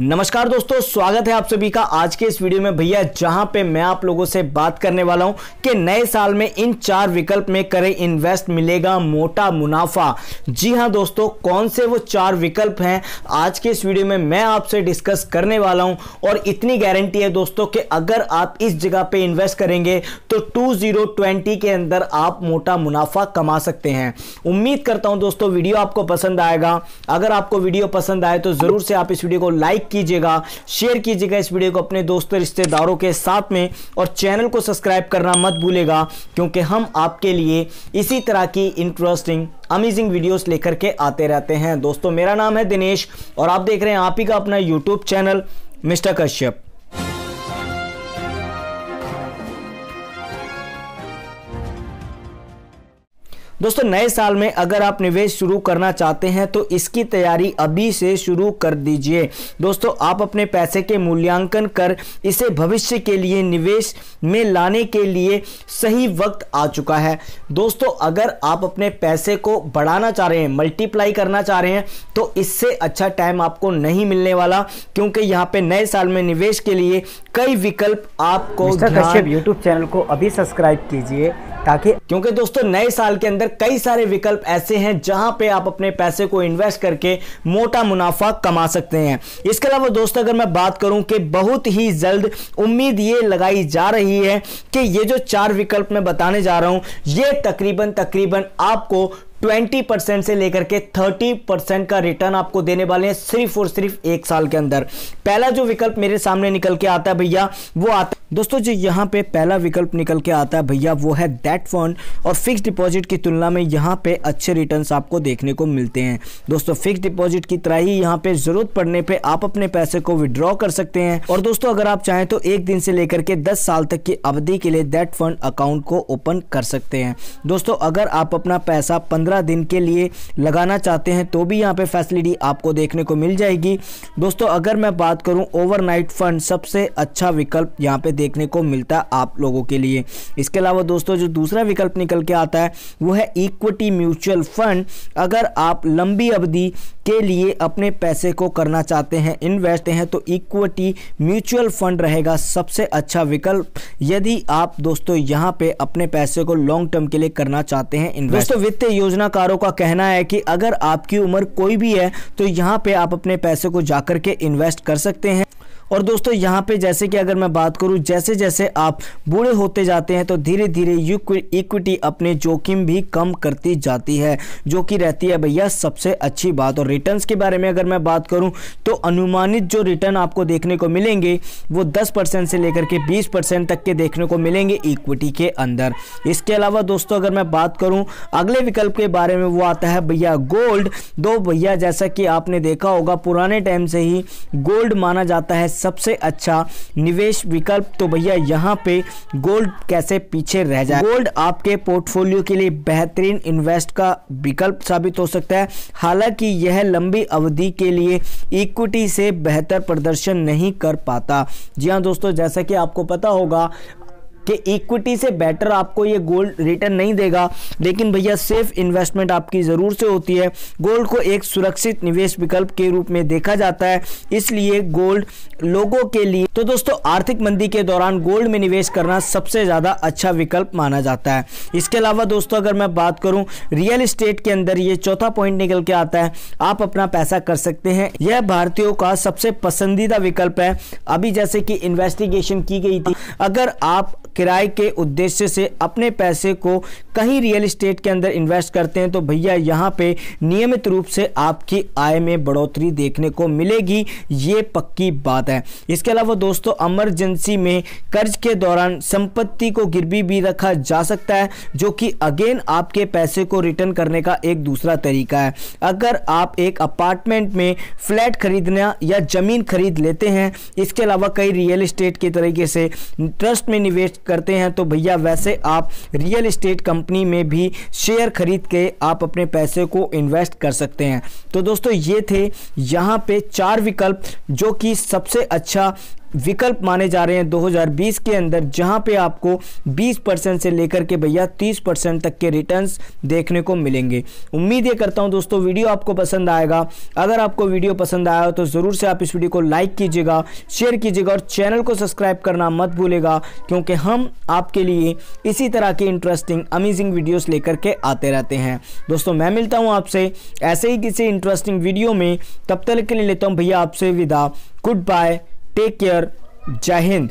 नमस्कार दोस्तों, स्वागत है आप सभी का आज के इस वीडियो में। भैया, जहाँ पे मैं आप लोगों से बात करने वाला हूँ कि नए साल में इन चार विकल्प में करें इन्वेस्ट मिलेगा मोटा मुनाफा। जी हाँ दोस्तों, कौन से वो चार विकल्प हैं? आज के इस वीडियो में मैं आपसे डिस्कस करने वाला हूँ और इतनी गारंटी है दोस्तों कि अगर आप इस जगह पे इन्वेस्ट करेंगे तो टू के अंदर आप मोटा मुनाफा कमा सकते हैं। उम्मीद करता हूँ दोस्तों, वीडियो आपको पसंद आएगा। अगर आपको वीडियो पसंद आए तो ज़रूर से आप इस वीडियो को लाइक लाइक कीजिएगा शेयर कीजिएगा इस वीडियो को अपने दोस्तों रिश्तेदारों के साथ में और चैनल को सब्सक्राइब करना मत भूलेगा, क्योंकि हम आपके लिए इसी तरह की इंटरेस्टिंग अमेजिंग वीडियोस लेकर के आते रहते हैं। दोस्तों, मेरा नाम है दिनेश और आप देख रहे हैं आप ही का अपना यूट्यूब चैनल मिस्टर कश्यप। दोस्तों, नए साल में अगर आप निवेश शुरू करना चाहते हैं तो इसकी तैयारी अभी से शुरू कर दीजिए। दोस्तों, आप अपने पैसे के मूल्यांकन कर इसे भविष्य के लिए, निवेश में लाने के लिए सही वक्त आ चुका है। दोस्तों, अगर आप अपने पैसे को बढ़ाना चाह रहे हैं मल्टीप्लाई करना चाह रहे हैं तो इससे अच्छा टाइम आपको नहीं मिलने वाला, क्योंकि यहाँ पे नए साल में निवेश के लिए कई विकल्प आपको यूट्यूब चैनल को अभी सब्सक्राइब कीजिए ताकि क्योंकि दोस्तों नए साल के अंदर कई सारे विकल्प ऐसे हैं जहाँ पे आप अपने पैसे को इन्वेस्ट करके मोटा मुनाफा कमा सकते हैं। इसके अलावा दोस्तों अगर मैं बात करूँ कि बहुत ही जल्द उम्मीद ये लगाई जा रही है कि ये जो चार विकल्प मैं बताने जा रहा हूँ ये तकरीबन तकरीबन आपको 20 परसेंट से लेकर के 30 परसेंट का रिटर्न आपको देने वाले हैं सिर्फ़ और सिर्फ़ एक साल के अंदर। पहला जो विकल्प मेरे सामने निकल के आता है भैया, वो आता दोस्तों जो, यहाँ पे पहला विकल्प निकल के आता है भैया, वो है डेट फंड और फिक्स डिपॉजिट की तुलना में यहाँ पे अच्छे रिटर्न्स आपको देखने को मिलते हैं। दोस्तों फिक्स डिपॉजिट की तरह ही यहाँ पे ज़रूरत पड़ने पे आप अपने पैसे को विड्रॉ कर सकते हैं। और दोस्तों, अगर आप चाहें तो एक दिन से लेकर के दस साल तक की अवधि के लिए डेट फंड अकाउंट को ओपन कर सकते हैं। दोस्तों, अगर आप अपना पैसा पंद्रह दिन के लिए लगाना चाहते हैं तो भी यहाँ पे फैसिलिटी आपको देखने को मिल जाएगी। दोस्तों, अगर मैं बात करूँ ओवरनाइट फंड, सबसे अच्छा विकल्प यहाँ पे देखने को मिलता है आप लोगों के लिए। इसके अलावा दोस्तों, जो दूसरा विकल्प निकल के आता है, वो है इक्विटी म्यूचुअल फंड। अगर आप लंबी अवधि के लिए अपने पैसे को करना चाहते हैं, इन्वेस्ट हैं तो इक्विटी म्यूचुअल फंड रहेगा सबसे अच्छा विकल्प। यदि आप दोस्तों यहाँ पे अपने पैसे को लॉन्ग टर्म के लिए करना चाहते हैं, इन्वेस्ट दोस्तों, वित्तीय योजनाकारों का कहना है कि अगर आपकी उम्र कोई भी है तो यहाँ पे आप अपने पैसे को जाकर के इन्वेस्ट कर सकते हैं। और दोस्तों, यहाँ पे जैसे कि अगर मैं बात करूँ जैसे जैसे आप बूढ़े होते जाते हैं तो धीरे धीरे इक्विटी अपने जोखिम भी कम करती जाती है, जो कि रहती है भैया सबसे अच्छी बात। और रिटर्न्स के बारे में अगर मैं बात करूँ तो अनुमानित जो रिटर्न आपको देखने को मिलेंगे, वो दस से लेकर के बीस तक के देखने को मिलेंगे इक्विटी के अंदर। इसके अलावा दोस्तों, अगर मैं बात करूँ, अगले विकल्प के बारे में वो आता है भैया गोल्ड दो भैया, जैसा कि आपने देखा होगा, पुराने टाइम से ही गोल्ड माना जाता है सबसे अच्छा निवेश विकल्प तो भैया यहाँ पे गोल्ड कैसे पीछे रह जाए? गोल्ड आपके पोर्टफोलियो के लिए बेहतरीन इन्वेस्ट का विकल्प साबित हो सकता है। हालाँकि यह लंबी अवधि के लिए इक्विटी से बेहतर प्रदर्शन नहीं कर पाता। जी हाँ दोस्तों, जैसा कि आपको पता होगा कि इक्विटी से बेटर आपको ये गोल्ड रिटर्न नहीं देगा। लेकिन भैया सेफ़ इन्वेस्टमेंट आपकी ज़रूर से होती है। गोल्ड को एक सुरक्षित निवेश विकल्प के रूप में देखा जाता है। इसलिए गोल्ड लोगों के लिए तो दोस्तों, आर्थिक मंदी के दौरान गोल्ड में निवेश करना सबसे ज़्यादा अच्छा विकल्प माना जाता है। इसके अलावा दोस्तों, अगर मैं बात करूँ रियल इस्टेट के अंदर ये चौथा पॉइंट निकल के आता है। आप अपना पैसा कर सकते हैं। यह भारतीयों का सबसे पसंदीदा विकल्प है। अभी जैसे कि इन्वेस्टिगेशन की गई थी। अगर आप किराए के उद्देश्य से अपने पैसे को कहीं रियल इस्टेट के अंदर इन्वेस्ट करते हैं तो भैया यहाँ पे नियमित रूप से आपकी आय में बढ़ोतरी देखने को मिलेगी, ये पक्की बात है। इसके अलावा दोस्तों इमरजेंसी में कर्ज के दौरान संपत्ति को गिरवी भी रखा जा सकता है, जो कि अगेन आपके पैसे को रिटर्न करने का एक दूसरा तरीका है। अगर आप एक अपार्टमेंट में फ्लैट खरीदना या ज़मीन खरीद लेते हैं, इसके अलावा कई रियल इस्टेट के तरीके से ट्रस्ट में निवेश करते हैं तो भैया वैसे आप रियल इस्टेट कंपनी में भी शेयर खरीद के आप अपने पैसे को इन्वेस्ट कर सकते हैं। तो दोस्तों ये थे यहाँ पे चार विकल्प, जो कि सबसे अच्छा विकल्प माने जा रहे हैं 2020 के अंदर, जहाँ पे आपको 20 परसेंट से लेकर के भैया 30 परसेंट तक के रिटर्न्स देखने को मिलेंगे। उम्मीद ये करता हूँ दोस्तों, वीडियो आपको पसंद आएगा। अगर आपको वीडियो पसंद आया हो तो ज़रूर से आप इस वीडियो को लाइक कीजिएगा शेयर कीजिएगा और चैनल को सब्सक्राइब करना मत भूलेगा, क्योंकि हम आपके लिए इसी तरह की इंटरेस्टिंग अमेजिंग वीडियोस लेकर के आते रहते हैं। दोस्तों, मैं मिलता हूँ आपसे ऐसे ही किसी इंटरेस्टिंग वीडियो में। तब तक के लिए लेता हूँ भैया आपसे विदा। गुड बाय टेक केयर जय हिंद